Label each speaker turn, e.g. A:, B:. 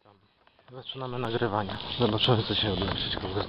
A: Witam. Zaczynamy nagrywanie. Zobaczymy co się uda. Jeszcze ciekawe.